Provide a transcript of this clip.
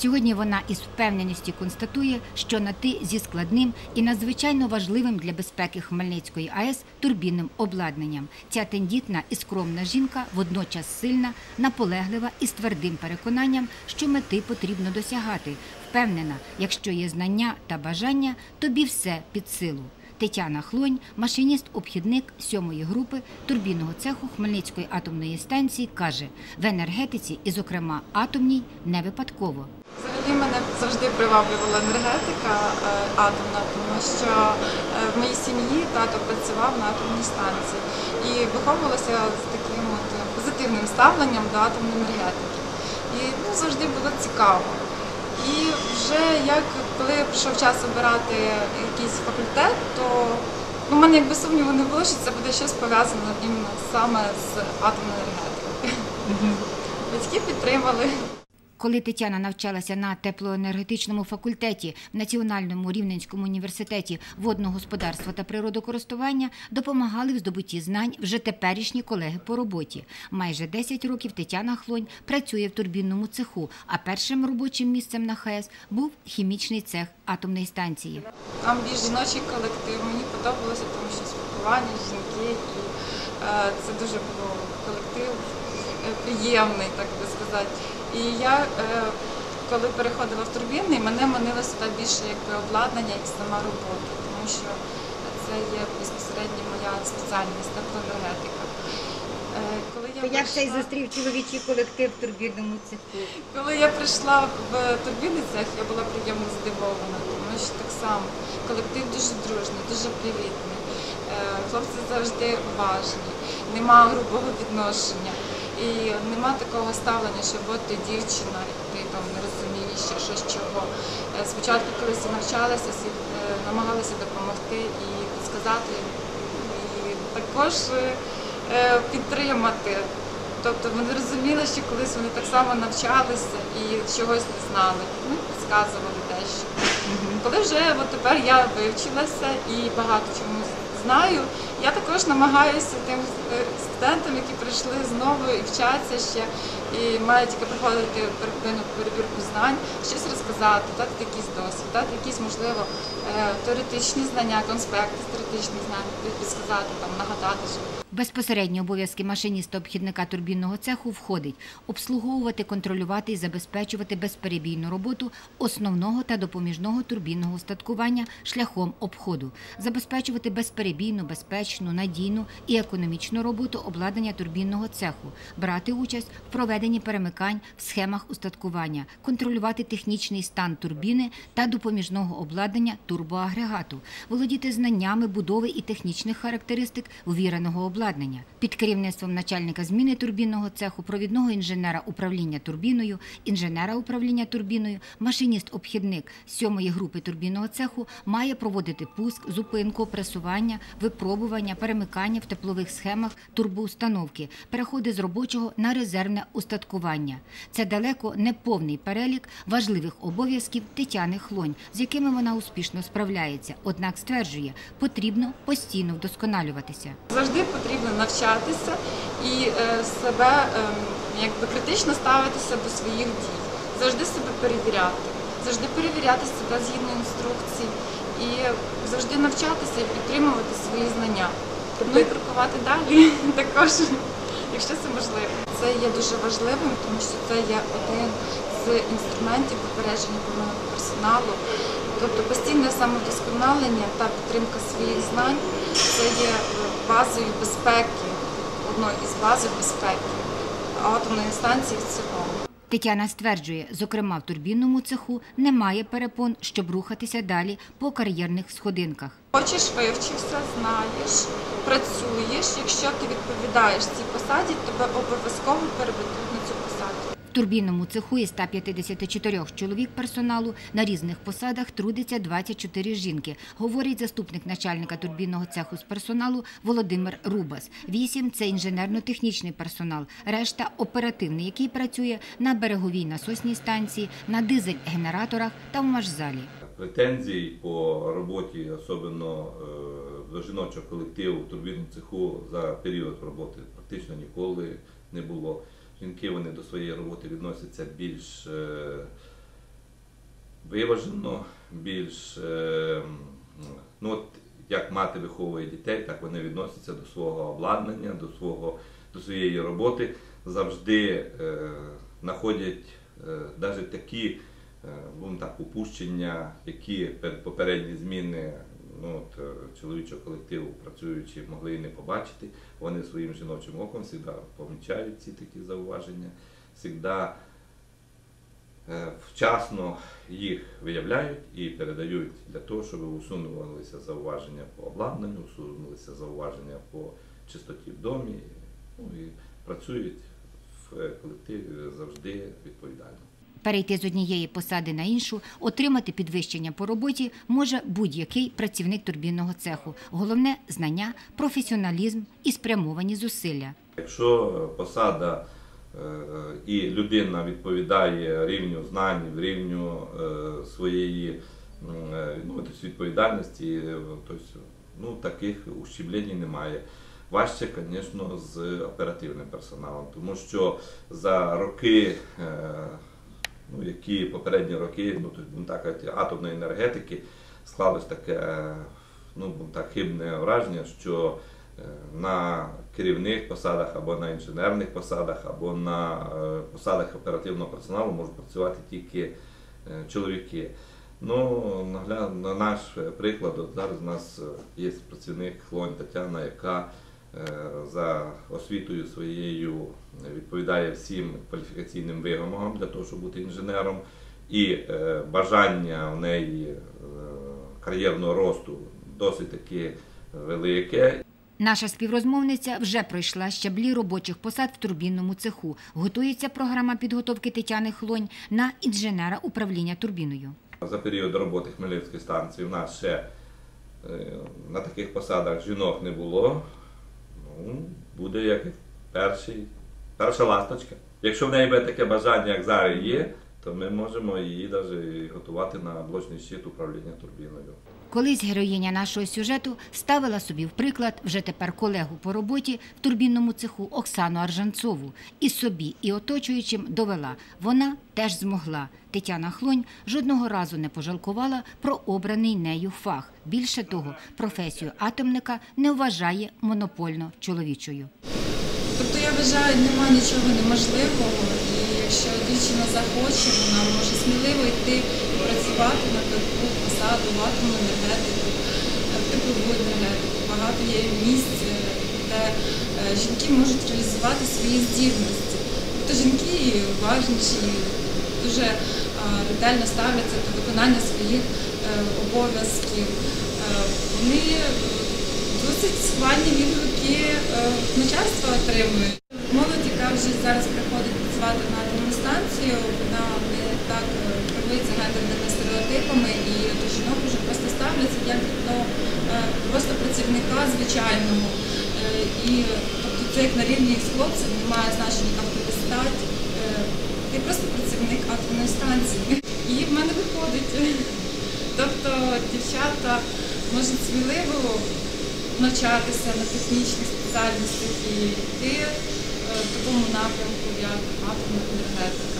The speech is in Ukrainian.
Сьогодні вона із впевненістю констатує, що на ти зі складним і надзвичайно важливим для безпеки Хмельницької АЕС турбінним обладнанням. Ця тендітна і скромна жінка водночас сильна, наполеглива і з твердим переконанням, що мети потрібно досягати. Впевнена, якщо є знання та бажання, тобі все під силу. Тетяна Хлонь, машиніст-обхідник сьомої групи турбінного цеху Хмельницької атомної станції, каже: в енергетиці, і, зокрема, атомній, не випадково. Взагалі мене завжди приваблювала енергетика е, атомна, тому що е, в моїй сім'ї тато працював на атомній станції і виховувалася з таким от позитивним ставленням до атомної енергетики. І ну, завжди було цікаво. І вже як коли прийшов час обирати якийсь факультет, то ну, в мене якби сумніву не було, що це буде щось пов'язане іменно саме з атомною енергетикою. Батьки підтримали. Коли Тетяна навчалася на теплоенергетичному факультеті в Національному рівненському університеті водного господарства та природокористування, допомагали в здобутті знань вже теперішні колеги по роботі. Майже 10 років Тетяна Хлонь працює в турбінному цеху, а першим робочим місцем на ХАЕС був хімічний цех атомної станції. Там більш жіночий колектив. Мені подобалося, тому що спілкування, жінки, е, це дуже було колектив е, приємний, так би сказати. І я, е, коли переходила в турбінний, мене манило сюди більше якби обладнання і сама робота, тому що це є безпосередньо моя спеціальність теплоенергетика. Е, Коли я Як цей прийшла- зустрів чоловічий колектив в турбінному цеху? коли я прийшла в турбінний цех, я була приємно здивована, тому що так само колектив дуже дружний, дуже привітний. Е, Хлопці завжди уважні, нема грубого відношення. І нема такого ставлення, що от ти дівчина, і ти там не розумієш ще щось чого. Е, Спочатку, коли всі навчалися, всі е, намагалися допомогти і підсказати, і також е, е, підтримати. Тобто вони розуміли, що колись вони так само навчалися і чогось не знали. Ми підказували дещо. Коли вже от тепер я вивчилася і багато чому знаю, я також намагаюся тим е, студентам, які прийшли знову і вчаться ще, і мають тільки проходити перевірку знань, щось розказати, дати якийсь досвід, дати якісь, можливо, е, теоретичні знання, конспекти з теоретичних знань, підсказати, там, нагадати, Безпосередні обов'язки машиніста-обхідника турбінного цеху входить обслуговувати, контролювати і забезпечувати безперебійну роботу основного та допоміжного турбінного устаткування шляхом обходу, забезпечувати безперебійну, безпечну, надійну і економічну роботу обладнання турбінного цеху, брати участь в проведенні перемикань в схемах устаткування, контролювати технічний стан турбіни та допоміжного обладнання турбоагрегату, володіти знаннями будови і технічних характеристик увіреного обладнання. Під керівництвом начальника зміни турбінного цеху, провідного інженера управління турбіною, інженера управління турбіною, машиніст-обхідник сьомої групи турбінного цеху має проводити пуск, зупинку, пресування, випробування, перемикання в теплових схемах турбоустановки, переходи з робочого на резервне устаткування. Це далеко не повний перелік важливих обов'язків Тетяни Хлонь, з якими вона успішно справляється. Однак стверджує, потрібно постійно вдосконалюватися. Завжди потрібно навчатися і е, себе е, якби критично ставитися до своїх дій, завжди себе перевіряти, завжди перевіряти себе згідно інструкцій і завжди навчатися і підтримувати свої знання. Ну і крокувати далі також, якщо це можливо. Це є дуже важливим, тому що це є один з інструментів попередження помилок персоналу. Тобто постійне самовдосконалення та підтримка своїх знань це є е, базою безпеки, одною із базою безпеки атомної станції в цілому. Тетяна стверджує, зокрема в турбінному цеху немає перепон, щоб рухатися далі по кар'єрних сходинках. Хочеш, вивчився, знаєш, працюєш. Якщо ти відповідаєш цій посаді, тебе обов'язково переведуть на цю посаду. В турбінному цеху із 154 чоловік персоналу на різних посадах трудиться 24 жінки, говорить заступник начальника турбінного цеху з персоналу Володимир Рубас. Вісім – це інженерно-технічний персонал, решта – оперативний, який працює на береговій насосній станції, на дизель-генераторах та в машзалі. Претензій по роботі, особливо е, до жіночого колективу в турбінному цеху за період роботи практично ніколи не було. Жінки вони до своєї роботи відносяться більш е, виважено, більш е, ну, от, як мати виховує дітей, так вони відносяться до свого обладнання, до, свого, до своєї роботи, завжди е, знаходять е, навіть такі е, будемо так, упущення, які пер- попередні зміни ну, от, е, чоловічого колективу працюючи могли і не побачити. Вони своїм жіночим оком завжди помічають ці такі зауваження, завжди е, вчасно їх виявляють і передають для того, щоб усунувалися зауваження по обладнанню, усунулися зауваження по чистоті в домі. Ну, і працюють в е, колективі завжди відповідально. Перейти з однієї посади на іншу, отримати підвищення по роботі може будь-який працівник турбінного цеху. Головне знання, професіоналізм і спрямовані зусилля. Якщо посада е, і людина відповідає рівню знань, рівню е, своєї е, ну, тобто відповідальності, е, тобто, ну, таких ущеблень немає. Важче, звісно, з оперативним персоналом, тому що за роки, е, ну, які попередні роки, ну, будемо так казати, атомної енергетики, склалось таке ну, так, хибне враження, що е, на керівних посадах або на інженерних посадах, або на е, посадах оперативного персоналу можуть працювати тільки е, чоловіки. Ну, на наш приклад, от зараз у нас є працівник Хлонь Тетяна, яка за освітою своєю відповідає всім кваліфікаційним вимогам для того, щоб бути інженером, і е, бажання в неї е, кар'єрного росту досить таки велике. Наша співрозмовниця вже пройшла щаблі робочих посад в турбінному цеху. Готується програма підготовки Тетяни Хлонь на інженера управління турбіною. За період роботи Хмельницької станції в нас ще е, на таких посадах жінок не було. Ну, буде як перший, перша ласточка. Якщо в неї буде таке бажання, як зараз є, то ми можемо її навіть готувати на блочний щит управління турбіною. Колись героїня нашого сюжету ставила собі в приклад вже тепер колегу по роботі в турбінному цеху Оксану Аржанцову. І собі, і оточуючим довела. Вона теж змогла. Тетяна Хлонь жодного разу не пожалкувала про обраний нею фах. Більше того, професію атомника не вважає монопольно чоловічою. Тобто я вважаю, немає нічого неможливого, і якщо дівчина захоче, вона може сміливо йти і працювати на таку посаду в атомну енергетику, в теплову енергетику. Багато є місць, е, де е, жінки можуть реалізувати свої здібності. Тобто жінки і уважніші, і дуже е, ретельно ставляться до виконання своїх е, обов'язків. Е, Вони досить схвальні відгуки е, начальства отримує. Молодь, яка вже зараз приходить працювати на атомну станцію, вона не так е, керується гендерними стереотипами і до жінок вже просто ставляться як до е, просто працівника звичайного. І тобто це як на рівні з хлопцем, немає значення, стать. Е, Ти просто працівник атомної станції. І в мене виходить. Тобто дівчата можуть сміливо навчатися на технічних спеціальностях і йти е, в такому напрямку, як атомна енергетика.